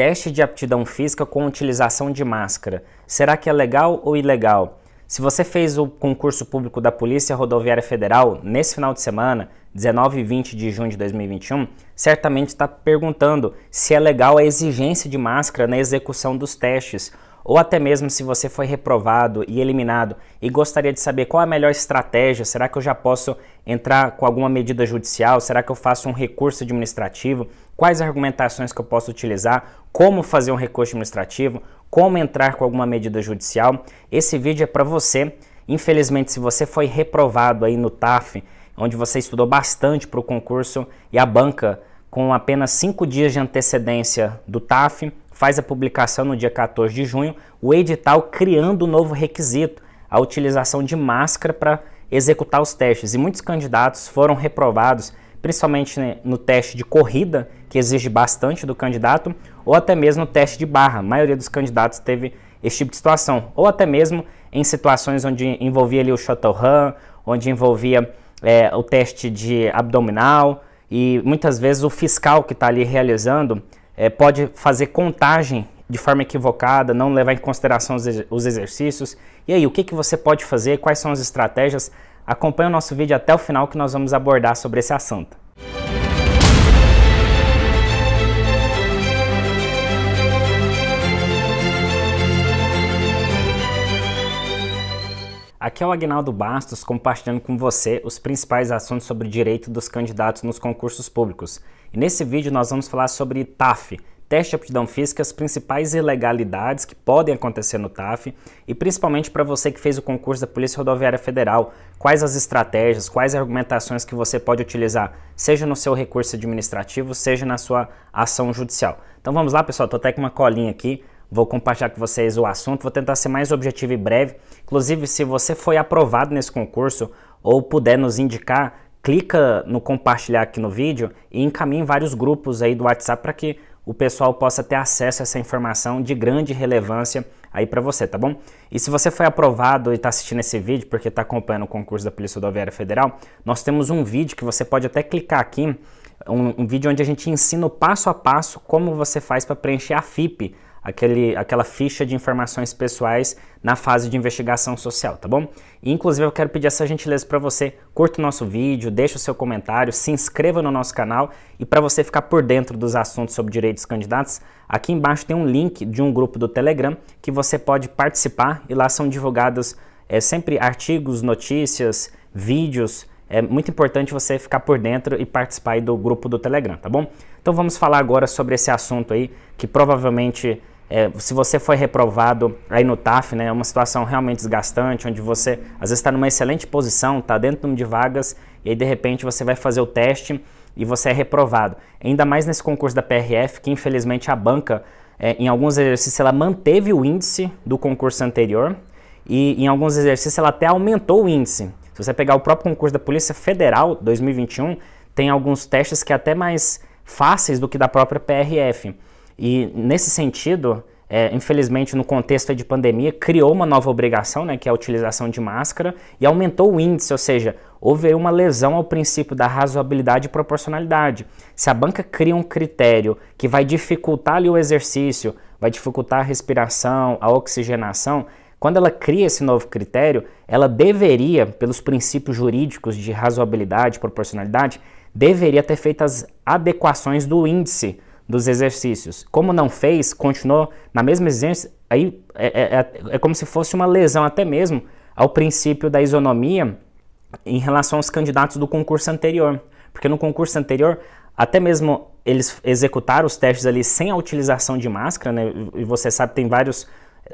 Teste de aptidão física com utilização de máscara. Será que é legal ou ilegal? Se você fez o concurso público da Polícia Rodoviária Federal nesse final de semana, 19 e 20 de junho de 2021, certamente está perguntando se é legal a exigência de máscara na execução dos testes ou até mesmo se você foi reprovado e eliminado e gostaria de saber qual a melhor estratégia, será que eu já posso entrar com alguma medida judicial? Será que eu faço um recurso administrativo? Quais argumentações que eu posso utilizar? Como fazer um recurso administrativo? Como entrar com alguma medida judicial? Esse vídeo é para você. Infelizmente, se você foi reprovado aí no TAF, onde você estudou bastante para o concurso e a banca com apenas cinco dias de antecedência do TAF, faz a publicação no dia 14 de junho, o edital criando um novo requisito, a utilização de máscara para executar os testes. E muitos candidatos foram reprovados, principalmente no teste de corrida, que exige bastante do candidato, ou até mesmo no teste de barra. A maioria dos candidatos teve esse tipo de situação, ou até mesmo em situações onde envolvia ali o shuttle run, onde envolvia é, o teste de abdominal, e muitas vezes o fiscal que está ali realizando é, pode fazer contagem de forma equivocada, não levar em consideração os, os exercícios. E aí, o que, que você pode fazer? Quais são as estratégias? Acompanhe o nosso vídeo até o final que nós vamos abordar sobre esse assunto. Aqui é o Agnaldo Bastos compartilhando com você os principais assuntos sobre o direito dos candidatos nos concursos públicos. E nesse vídeo nós vamos falar sobre TAF, teste de aptidão física, as principais ilegalidades que podem acontecer no TAF e principalmente para você que fez o concurso da Polícia Rodoviária Federal, quais as estratégias, quais argumentações que você pode utilizar, seja no seu recurso administrativo, seja na sua ação judicial. Então vamos lá, pessoal, estou até com uma colinha aqui, vou compartilhar com vocês o assunto, vou tentar ser mais objetivo e breve. Inclusive, se você foi aprovado nesse concurso ou puder nos indicar clica no compartilhar aqui no vídeo e encaminhe vários grupos aí do WhatsApp para que o pessoal possa ter acesso a essa informação de grande relevância aí para você, tá bom? E se você foi aprovado e está assistindo esse vídeo porque está acompanhando o concurso da Polícia Rodoviária Federal, nós temos um vídeo que você pode até clicar aqui, um, um vídeo onde a gente ensina o passo a passo como você faz para preencher a FIP, aquele, aquela ficha de informações pessoais na fase de investigação social, tá bom? E, inclusive eu quero pedir essa gentileza para você, curta o nosso vídeo, deixa o seu comentário, se inscreva no nosso canal e para você ficar por dentro dos assuntos sobre direitos candidatos, aqui embaixo tem um link de um grupo do Telegram que você pode participar e lá são divulgados é, sempre artigos, notícias, vídeos, é muito importante você ficar por dentro e participar do grupo do Telegram, tá bom? Então vamos falar agora sobre esse assunto aí, que provavelmente é, se você foi reprovado aí no TAF, né, é uma situação realmente desgastante, onde você às vezes está numa excelente posição, está dentro de vagas, e aí de repente você vai fazer o teste e você é reprovado. Ainda mais nesse concurso da PRF, que infelizmente a banca, é, em alguns exercícios, ela manteve o índice do concurso anterior, e em alguns exercícios ela até aumentou o índice. Você pegar o próprio concurso da Polícia Federal 2021, tem alguns testes que é até mais fáceis do que da própria PRF. E nesse sentido, é, infelizmente no contexto de pandemia, criou uma nova obrigação, né, que é a utilização de máscara, e aumentou o índice, ou seja, houve uma lesão ao princípio da razoabilidade e proporcionalidade. Se a banca cria um critério que vai dificultar ali o exercício, vai dificultar a respiração, a oxigenação, quando ela cria esse novo critério, ela deveria, pelos princípios jurídicos de razoabilidade e proporcionalidade, deveria ter feito as adequações do índice dos exercícios. Como não fez, continuou na mesma exigência, aí é, é, é, é como se fosse uma lesão até mesmo ao princípio da isonomia em relação aos candidatos do concurso anterior. Porque no concurso anterior, até mesmo eles executaram os testes ali sem a utilização de máscara, né? e você sabe, tem vários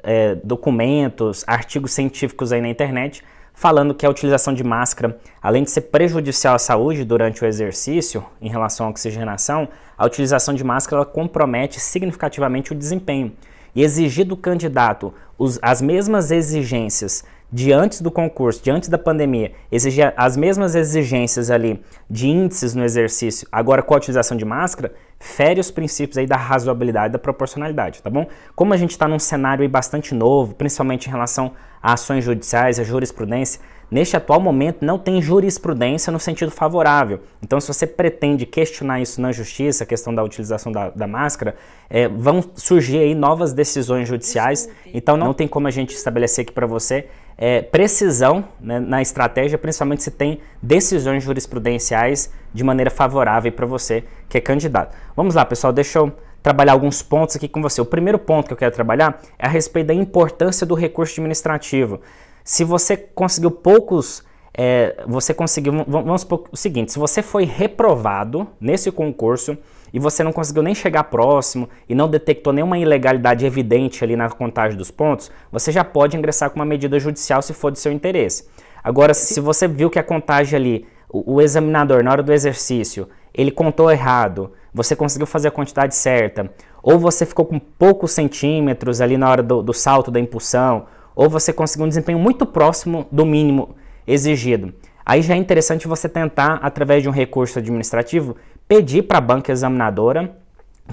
é, documentos, artigos científicos aí na internet falando que a utilização de máscara, além de ser prejudicial à saúde durante o exercício em relação à oxigenação, a utilização de máscara compromete significativamente o desempenho. E exigir do candidato os, as mesmas exigências de antes do concurso, de antes da pandemia, exigir as mesmas exigências ali de índices no exercício, agora com a utilização de máscara, fere os princípios aí da razoabilidade da proporcionalidade, tá bom? Como a gente está num cenário bastante novo, principalmente em relação a ações judiciais, a jurisprudência, neste atual momento não tem jurisprudência no sentido favorável. Então, se você pretende questionar isso na justiça, a questão da utilização da, da máscara, é, vão surgir aí novas decisões judiciais. Então, não tem como a gente estabelecer aqui para você é, precisão né, na estratégia, principalmente se tem decisões jurisprudenciais de maneira favorável para você que é candidato. Vamos lá, pessoal, deixa eu trabalhar alguns pontos aqui com você. O primeiro ponto que eu quero trabalhar é a respeito da importância do recurso administrativo. Se você conseguiu poucos, é, você conseguiu, vamos supor o seguinte, se você foi reprovado nesse concurso e você não conseguiu nem chegar próximo e não detectou nenhuma ilegalidade evidente ali na contagem dos pontos, você já pode ingressar com uma medida judicial se for do seu interesse. Agora, se você viu que a contagem ali, o, o examinador na hora do exercício, ele contou errado, você conseguiu fazer a quantidade certa, ou você ficou com poucos centímetros ali na hora do, do salto da impulsão, ou você conseguiu um desempenho muito próximo do mínimo exigido. Aí já é interessante você tentar, através de um recurso administrativo, pedir para a banca examinadora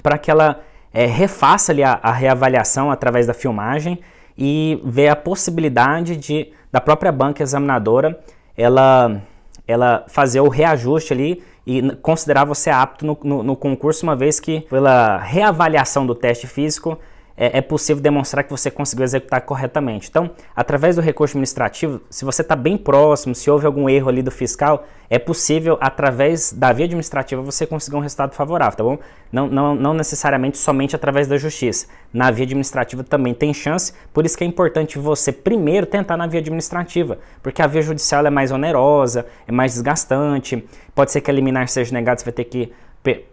para que ela é, refaça ali a, a, reavaliação através da filmagem e ver a possibilidade de da própria banca examinadora ela, ela fazer o reajuste ali e considerar você apto no, no, no concurso, uma vez que pela reavaliação do teste físico é, é, possível demonstrar que você conseguiu executar corretamente. Então, através do recurso administrativo, se você está bem próximo, se houve algum erro ali do fiscal, é possível, através da via administrativa, você conseguir um resultado favorável, tá bom? Não, não, não necessariamente somente através da justiça. Na via administrativa também tem chance, por isso que é importante você primeiro tentar na via administrativa, porque a via judicial é mais onerosa, é mais desgastante, pode ser que a liminar seja negada, você vai ter que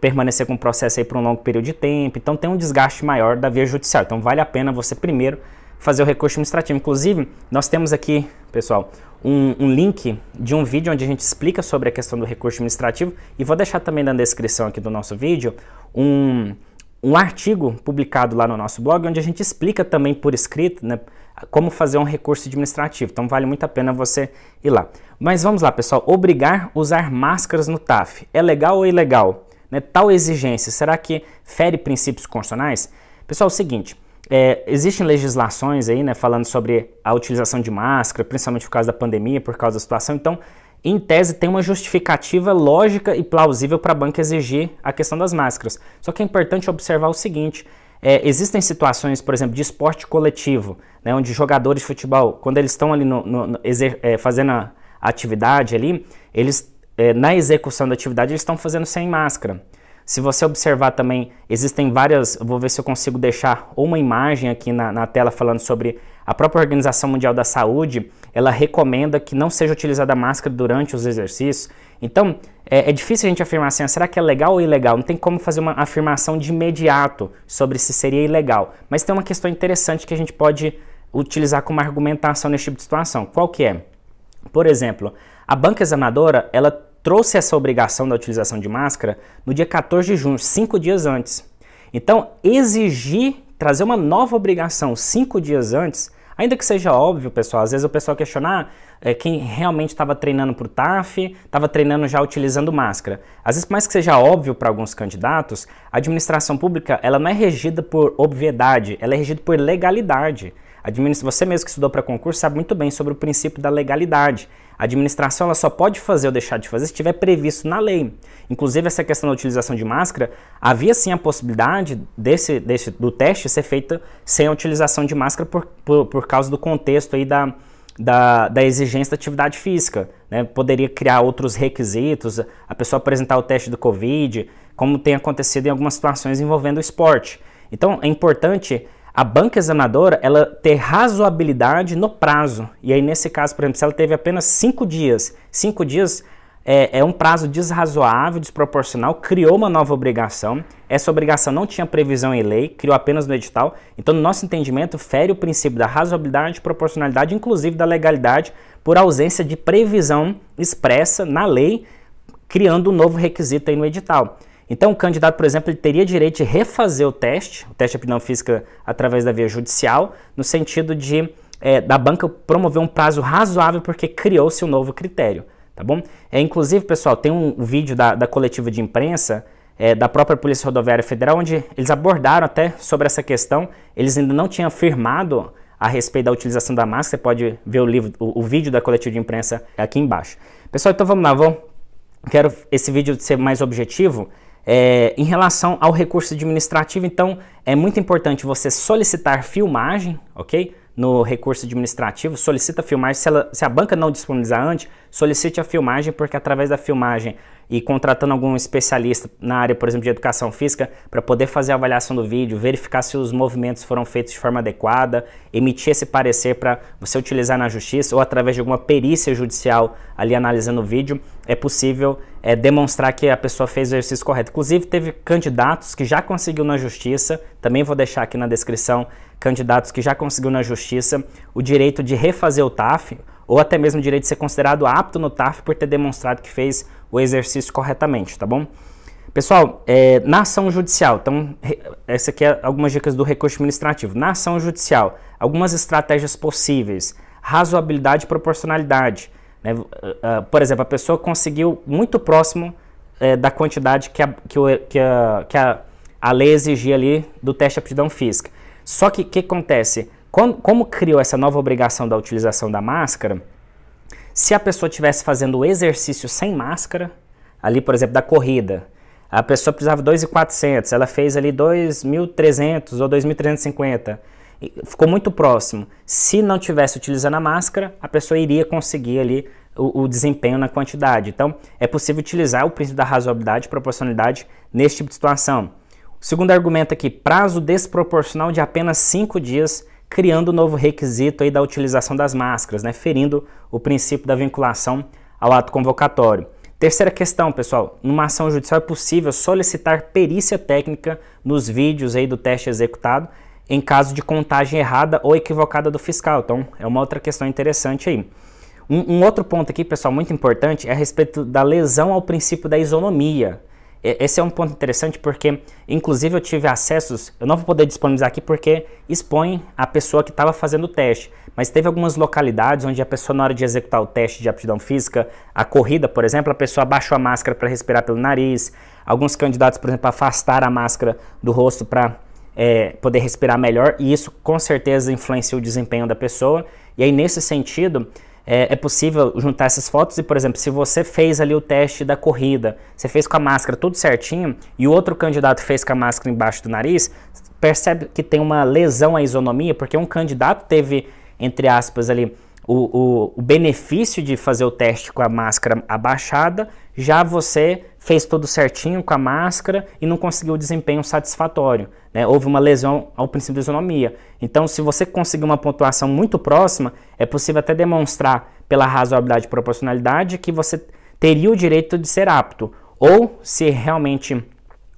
permanecer com o processo aí por um longo período de tempo, então tem um desgaste maior da via judicial. Então vale a pena você primeiro fazer o recurso administrativo. Inclusive, nós temos aqui, pessoal, um, um, link de um vídeo onde a gente explica sobre a questão do recurso administrativo e vou deixar também na descrição aqui do nosso vídeo um, um artigo publicado lá no nosso blog onde a gente explica também por escrito né, como fazer um recurso administrativo. Então vale muito a pena você ir lá. Mas vamos lá, pessoal. Obrigar usar máscaras no TAF é legal ou ilegal? Né, tal exigência, será que fere princípios constitucionais? Pessoal, é o seguinte, é, existem legislações aí, né, falando sobre a utilização de máscara, principalmente por causa da pandemia, por causa da situação, então, em tese, tem uma justificativa lógica e plausível para a banca exigir a questão das máscaras. Só que é importante observar o seguinte, é, existem situações, por exemplo, de esporte coletivo, né, onde jogadores de futebol, quando eles estão ali no, no, no, é, fazendo a atividade ali, eles é, na execução da atividade eles estão fazendo sem máscara. Se você observar também, existem várias. Vou ver se eu consigo deixar uma imagem aqui na, na, tela falando sobre a própria Organização Mundial da Saúde. Ela recomenda que não seja utilizada máscara durante os exercícios. Então, é, é difícil a gente afirmar assim: ah, será que é legal ou ilegal? Não tem como fazer uma afirmação de imediato sobre se seria ilegal. Mas tem uma questão interessante que a gente pode utilizar como argumentação nesse tipo de situação. Qual que é? Por exemplo, a banca examinadora, ela trouxe essa obrigação da utilização de máscara no dia 14 de junho, cinco dias antes. Então, exigir, trazer uma nova obrigação cinco dias antes, ainda que seja óbvio, pessoal, às vezes o pessoal questionar é, quem realmente estava treinando para o TAF, estava treinando já utilizando máscara. Às vezes, por mais que seja óbvio para alguns candidatos, a administração pública ela não é regida por obviedade, ela é regida por legalidade. Você mesmo que estudou para concurso sabe muito bem sobre o princípio da legalidade. A administração ela só pode fazer ou deixar de fazer se estiver previsto na lei. Inclusive, essa questão da utilização de máscara, havia sim a possibilidade desse, desse, do teste ser feita sem a utilização de máscara por, por, por causa do contexto aí da, da, da, exigência da atividade física. Né? Poderia criar outros requisitos, a pessoa apresentar o teste do Covid, como tem acontecido em algumas situações envolvendo o esporte. Então, é importante a banca examinadora ela ter razoabilidade no prazo. E aí, nesse caso, por exemplo, se ela teve apenas cinco dias, cinco dias é, é, um prazo desrazoável, desproporcional, criou uma nova obrigação. Essa obrigação não tinha previsão em lei, criou apenas no edital. Então, no nosso entendimento, fere o princípio da razoabilidade, proporcionalidade, inclusive da legalidade, por ausência de previsão expressa na lei, criando um novo requisito aí no edital. Então, o candidato, por exemplo, ele teria direito de refazer o teste, o teste de aptidão física através da via judicial, no sentido de é, da banca promover um prazo razoável porque criou-se um novo critério, tá bom? É, inclusive, pessoal, tem um vídeo da, da coletiva de imprensa é, da própria Polícia Rodoviária Federal onde eles abordaram até sobre essa questão. Eles ainda não tinham firmado a respeito da utilização da máscara, você pode ver o, livro, o, o vídeo da coletiva de imprensa aqui embaixo. Pessoal, então vamos lá, vamos, quero esse vídeo ser mais objetivo. É, em relação ao recurso administrativo, então é muito importante você solicitar filmagem, ok? no recurso administrativo, solicita filmagem. Se, ela, se, a banca não disponibilizar antes, solicite a filmagem, porque através da filmagem e contratando algum especialista na área, por exemplo, de educação física, para poder fazer a avaliação do vídeo, verificar se os movimentos foram feitos de forma adequada, emitir esse parecer para você utilizar na justiça ou através de alguma perícia judicial ali analisando o vídeo, é possível é, demonstrar que a pessoa fez o exercício correto. Inclusive, teve candidatos que já conseguiu na justiça, também vou deixar aqui na descrição candidatos que já conseguiu na justiça o direito de refazer o TAF ou até mesmo o direito de ser considerado apto no TAF por ter demonstrado que fez o exercício corretamente, tá bom? Pessoal, é, na ação judicial, então, essa aqui é algumas dicas do recurso administrativo. Na ação judicial, algumas estratégias possíveis, razoabilidade e proporcionalidade. Né? Uh, uh, por exemplo, a pessoa conseguiu muito próximo uh, da quantidade que, a, que, o, que, a, que a, a lei exigia ali do teste de aptidão física. Só que o que acontece? Como, como criou essa nova obrigação da utilização da máscara, se a pessoa estivesse fazendo o exercício sem máscara, ali, por exemplo, da corrida, a pessoa precisava de 2.400, ela fez ali 2.300 ou 2.350, ficou muito próximo. Se não tivesse utilizando a máscara, a pessoa iria conseguir ali o, o, desempenho na quantidade. Então, é possível utilizar o princípio da razoabilidade e proporcionalidade nesse tipo de situação. Segundo argumento aqui, prazo desproporcional de apenas 5 dias, criando um novo requisito aí da utilização das máscaras, né, ferindo o princípio da vinculação ao ato convocatório. Terceira questão, pessoal, numa ação judicial é possível solicitar perícia técnica nos vídeos aí do teste executado em caso de contagem errada ou equivocada do fiscal. Então, é uma outra questão interessante aí. Um, um outro ponto aqui, pessoal, muito importante é a respeito da lesão ao princípio da isonomia. Esse é um ponto interessante porque, inclusive, eu tive acessos, eu não vou poder disponibilizar aqui porque expõe a pessoa que estava fazendo o teste, mas teve algumas localidades onde a pessoa, na hora de executar o teste de aptidão física, a corrida, por exemplo, a pessoa abaixou a máscara para respirar pelo nariz, alguns candidatos, por exemplo, afastaram a máscara do rosto para é, poder respirar melhor, e isso com certeza influencia o desempenho da pessoa, e aí, nesse sentido, é, é, possível juntar essas fotos e, por exemplo, se você fez ali o teste da corrida, você fez com a máscara tudo certinho e o outro candidato fez com a máscara embaixo do nariz, percebe que tem uma lesão à isonomia, porque um candidato teve, entre aspas, ali o, o, o benefício de fazer o teste com a máscara abaixada, já você fez tudo certinho com a máscara e não conseguiu desempenho satisfatório. Né? Houve uma lesão ao princípio da isonomia. Então, se você conseguir uma pontuação muito próxima, é possível até demonstrar pela razoabilidade e proporcionalidade que você teria o direito de ser apto. Ou, se realmente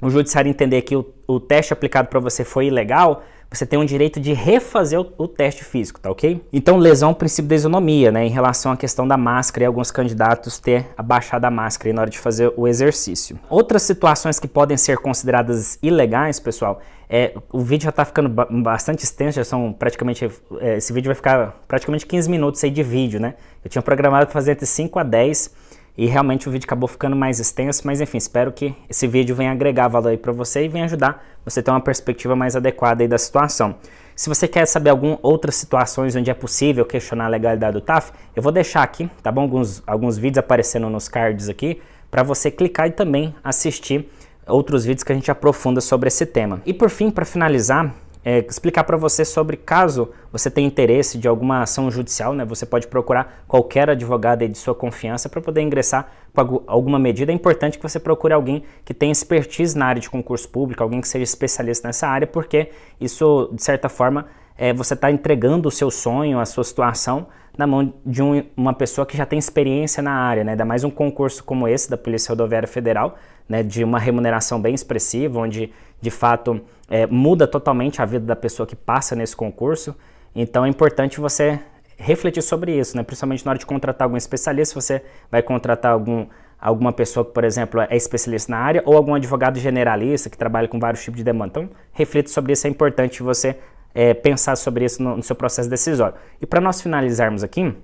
o judiciário entender que o, o teste aplicado para você foi ilegal, você tem o direito de refazer o, o, teste físico, tá ok? Então, lesão ao princípio da isonomia, né, em relação à questão da máscara e alguns candidatos ter abaixado a máscara na hora de fazer o exercício. Outras situações que podem ser consideradas ilegais, pessoal, é, o vídeo já está ficando bastante extenso, já são praticamente, é, esse vídeo vai ficar praticamente 15 minutos aí de vídeo, né? Eu tinha programado fazer entre 5 a 10 e realmente o vídeo acabou ficando mais extenso, mas enfim, espero que esse vídeo venha agregar valor aí para você e venha ajudar você a ter uma perspectiva mais adequada aí da situação. Se você quer saber algumas outras situações onde é possível questionar a legalidade do TAF, eu vou deixar aqui, tá bom? Alguns, alguns vídeos aparecendo nos cards aqui, para você clicar e também assistir outros vídeos que a gente aprofunda sobre esse tema. E por fim, para finalizar, é, explicar para você sobre caso você tenha interesse de alguma ação judicial, né? Você pode procurar qualquer advogado de sua confiança para poder ingressar com alguma medida. É importante que você procure alguém que tenha expertise na área de concurso público, alguém que seja especialista nessa área, porque isso, de certa forma, é, você está entregando o seu sonho, a sua situação na mão de um, uma pessoa que já tem experiência na área, né? Ainda mais um concurso como esse da Polícia Rodoviária Federal, né? De uma remuneração bem expressiva, onde de fato é, muda totalmente a vida da pessoa que passa nesse concurso. Então é importante você refletir sobre isso, né? principalmente na hora de contratar algum especialista, você vai contratar algum, alguma pessoa que, por exemplo, é especialista na área ou algum advogado generalista que trabalha com vários tipos de demanda. Então, reflita sobre isso, é importante você é, pensar sobre isso no, no seu processo decisório. E para nós finalizarmos aqui,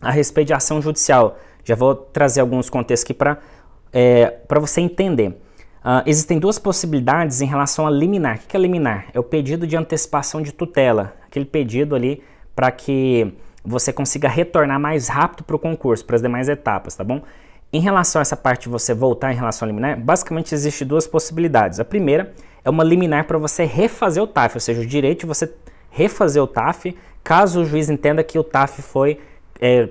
a respeito de ação judicial, já vou trazer alguns contextos aqui para é, você entender. Uh, existem duas possibilidades em relação a liminar. O que é liminar? É o pedido de antecipação de tutela, aquele pedido ali para que você consiga retornar mais rápido para o concurso, para as demais etapas, tá bom? Em relação a essa parte de você voltar em relação a liminar, basicamente existe duas possibilidades. A primeira é uma liminar para você refazer o TAF, ou seja, o direito de você refazer o TAF caso o juiz entenda que o TAF foi é,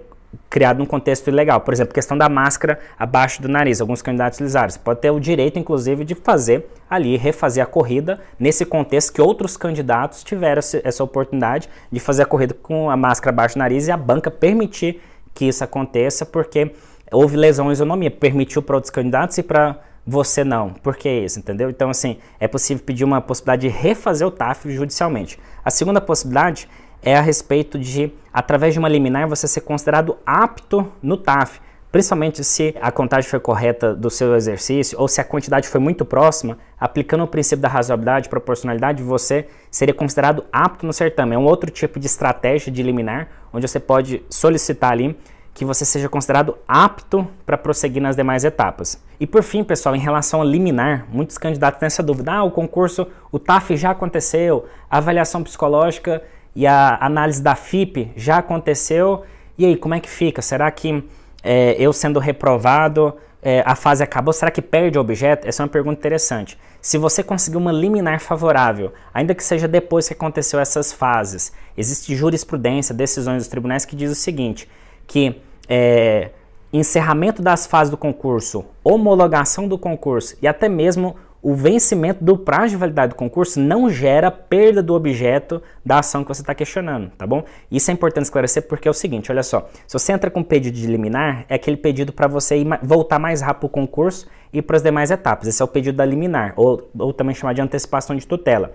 criado num contexto ilegal. Por exemplo, questão da máscara abaixo do nariz. Alguns candidatos utilizaram. Você pode ter o direito, inclusive, de fazer ali, refazer a corrida nesse contexto que outros candidatos tiveram essa oportunidade de fazer a corrida com a máscara abaixo do nariz e a banca permitir que isso aconteça, porque houve lesão em isonomia. Permitiu para outros candidatos e para você não. Por que isso, entendeu? Então, assim, é possível pedir uma possibilidade de refazer o TAF judicialmente. A segunda possibilidade é a respeito de, através de uma liminar, você ser considerado apto no TAF, principalmente se a contagem foi correta do seu exercício ou se a quantidade foi muito próxima, aplicando o princípio da razoabilidade e proporcionalidade, você seria considerado apto no certame. É um outro tipo de estratégia de liminar, onde você pode solicitar ali que você seja considerado apto para prosseguir nas demais etapas. E por fim, pessoal, em relação a liminar, muitos candidatos têm essa dúvida: ah, o concurso, o TAF já aconteceu, a avaliação psicológica e a análise da FIP já aconteceu, e aí, como é que fica? Será que é, eu sendo reprovado, é, a fase acabou? Será que perde o objeto? Essa é uma pergunta interessante. Se você conseguiu uma liminar favorável, ainda que seja depois que aconteceu essas fases, existe jurisprudência, decisões dos tribunais que diz o seguinte, que é, encerramento das fases do concurso, homologação do concurso e até mesmo o vencimento do prazo de validade do concurso não gera perda do objeto da ação que você está questionando, tá bom? Isso é importante esclarecer porque é o seguinte, olha só, se você entra com pedido de liminar, é aquele pedido para você ir, voltar mais rápido para o concurso e para as demais etapas. Esse é o pedido da liminar, ou, ou também chamado de antecipação de tutela.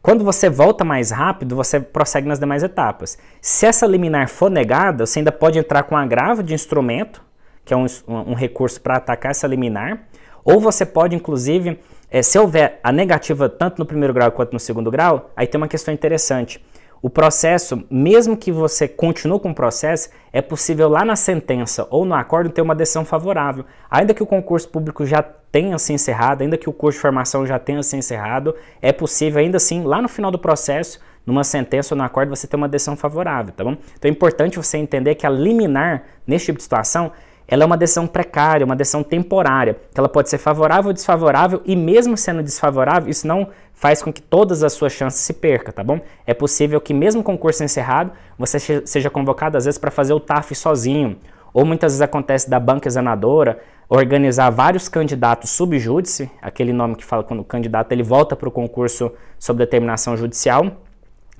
Quando você volta mais rápido, você prossegue nas demais etapas. Se essa liminar for negada, você ainda pode entrar com agravo de instrumento, que é um, um recurso para atacar essa liminar, ou você pode, inclusive, é, se houver a negativa tanto no primeiro grau quanto no segundo grau, aí tem uma questão interessante. O processo, mesmo que você continue com o processo, é possível lá na sentença ou no acordo ter uma decisão favorável. Ainda que o concurso público já tenha se encerrado, ainda que o curso de formação já tenha se encerrado, é possível ainda assim, lá no final do processo, numa sentença ou no acordo, você ter uma decisão favorável, tá bom? Então é importante você entender que a liminar, nesse tipo de situação, ela é uma decisão precária, uma decisão temporária, que ela pode ser favorável ou desfavorável, e mesmo sendo desfavorável, isso não faz com que todas as suas chances se percam, tá bom? É possível que mesmo com o concurso encerrado, você seja convocado às vezes para fazer o TAF sozinho, ou muitas vezes acontece da banca examinadora organizar vários candidatos subjúdice, aquele nome que fala quando o candidato ele volta para o concurso sob determinação judicial,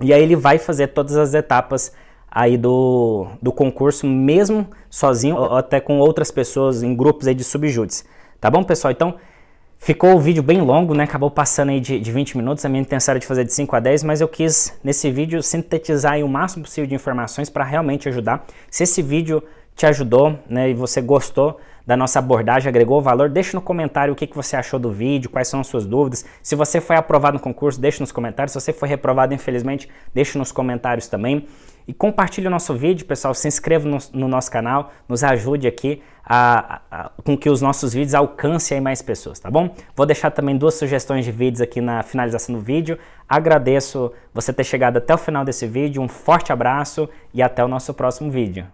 e aí ele vai fazer todas as etapas aí do, do concurso, mesmo sozinho ou até com outras pessoas em grupos aí de subjúdice. Tá bom, pessoal? Então, ficou o vídeo bem longo, né? Acabou passando aí de, de 20 minutos. A minha intenção era de fazer de 5 a 10, mas eu quis, nesse vídeo, sintetizar o máximo possível de informações para realmente ajudar. Se esse vídeo te ajudou, né, e você gostou da nossa abordagem, agregou valor, deixe no comentário o que, que você achou do vídeo, quais são as suas dúvidas. Se você foi aprovado no concurso, deixe nos comentários. Se você foi reprovado, infelizmente, deixe nos comentários também. E compartilhe o nosso vídeo, pessoal. Se inscreva no, no nosso canal, nos ajude aqui a, a, a, com que os nossos vídeos alcancem mais pessoas, tá bom? Vou deixar também duas sugestões de vídeos aqui na finalização do vídeo. Agradeço você ter chegado até o final desse vídeo. Um forte abraço e até o nosso próximo vídeo.